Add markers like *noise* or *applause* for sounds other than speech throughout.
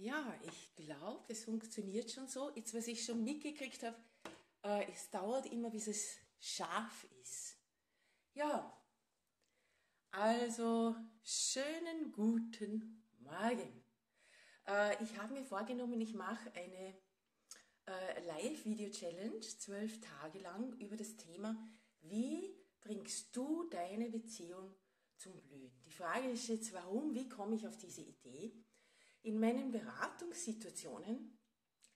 Ja, ich glaube, es funktioniert schon so. Jetzt, was ich schon mitgekriegt habe, äh, es dauert immer, bis es scharf ist. Ja, also schönen guten Morgen. Äh, ich habe mir vorgenommen, ich mache eine äh, Live-Video-Challenge, zwölf Tage lang, über das Thema, wie bringst du deine Beziehung zum Blühen? Die Frage ist jetzt, warum, wie komme ich auf diese Idee? In meinen Beratungssituationen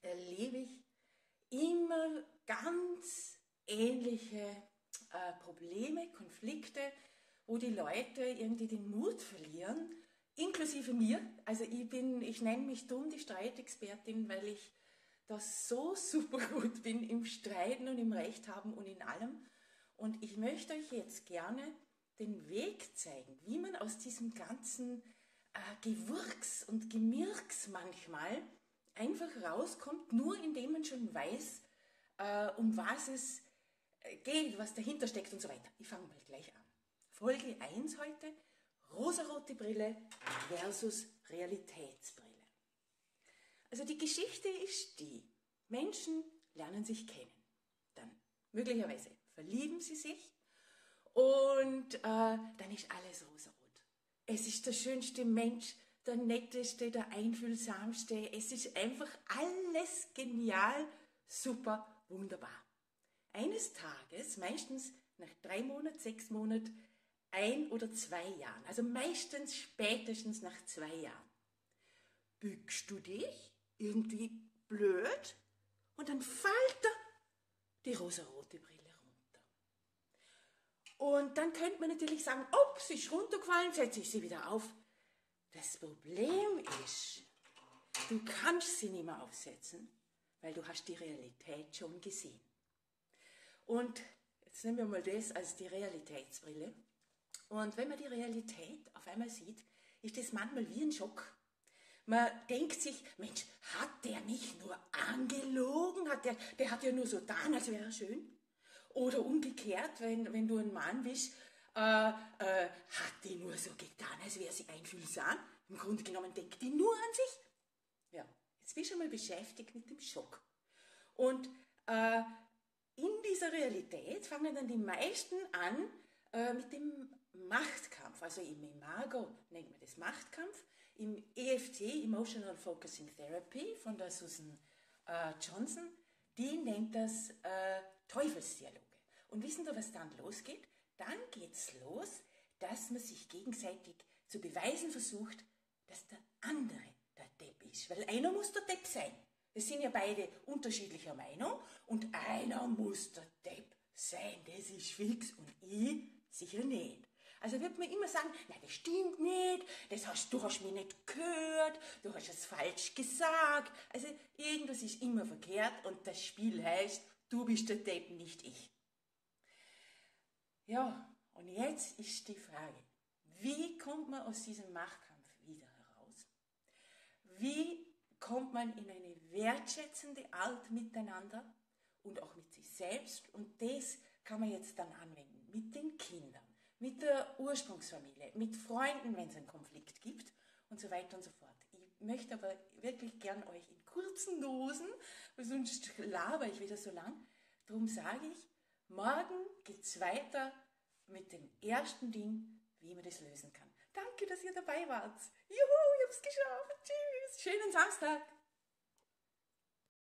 erlebe ich immer ganz ähnliche äh, Probleme, Konflikte, wo die Leute irgendwie den Mut verlieren, inklusive mir. Also ich bin, ich nenne mich dumm die Streitexpertin, weil ich das so *laughs* super gut bin im Streiten und im Recht haben und in allem. Und ich möchte euch jetzt gerne den Weg zeigen, wie man aus diesem ganzen äh, Gewürks und Gemirks manchmal einfach rauskommt, nur indem man schon weiß, äh, um was es äh, geht, was dahinter steckt und so weiter. Ich fange mal gleich an. Folge 1 heute, rosarote Brille versus Realitätsbrille. Also die Geschichte ist die, Menschen lernen sich kennen. Dann möglicherweise verlieben sie sich und äh, dann ist alles rosarot. Es ist der schönste Mensch, der netteste, der einfühlsamste. Es ist einfach alles genial, super, wunderbar. Eines Tages, meistens nach drei Monaten, sechs Monaten, ein oder zwei Jahren, also meistens spätestens nach zwei Jahren, bückst du dich irgendwie blöd und dann fällt da die rosarote Brille. Und dann könnte man natürlich sagen, oh, sie ist runtergefallen, setze ich sie wieder auf. Das Problem ist, du kannst sie nicht mehr aufsetzen, weil du hast die Realität schon gesehen. Und jetzt nehmen wir mal das als die Realitätsbrille. Und wenn man die Realität auf einmal sieht, ist das manchmal wie ein Schock. Man denkt sich, Mensch, hat der mich nur angelogen? Hat der, der hat ja nur so getan, als wäre er schön. Oder umgekehrt, wenn, wenn du ein Mann bist, äh, äh, hat die nur so getan, als wäre sie einfühlsam. Im Grunde genommen denkt die nur an sich. Ja, jetzt bist du mal beschäftigt mit dem Schock. Und äh, in dieser Realität fangen dann die meisten an äh, mit dem Machtkampf. Also im Imago nennt man das Machtkampf. Im EFT, Emotional Focusing Therapy von der Susan äh, Johnson, die nennt das äh, Teufelsdialoge. Und wissen Sie, was dann losgeht? Dann geht es los, dass man sich gegenseitig zu beweisen versucht, dass der andere der Depp ist. Weil einer muss der Depp sein. Wir sind ja beide unterschiedlicher Meinung und einer muss der Depp sein. Das ist fix und ich sicher nicht. Also wird man immer sagen, nein, das stimmt nicht, das hast, du hast mich nicht gehört, du hast es falsch gesagt. Also irgendwas ist immer verkehrt und das Spiel heißt, du bist der Depp, nicht ich. Ja, und jetzt ist die Frage, wie kommt man aus diesem Machtkampf wieder heraus? Wie kommt man in eine wertschätzende Art miteinander und auch mit sich selbst? Und das kann man jetzt dann anwenden mit den Kindern mit der Ursprungsfamilie, mit Freunden, wenn es einen Konflikt gibt und so weiter und so fort. Ich möchte aber wirklich gern euch in kurzen Dosen, weil sonst laber ich wieder so lang. Darum sage ich, morgen geht es weiter mit dem ersten Ding, wie man das lösen kann. Danke, dass ihr dabei wart. Juhu, ich hab's geschafft. Tschüss. Schönen Samstag.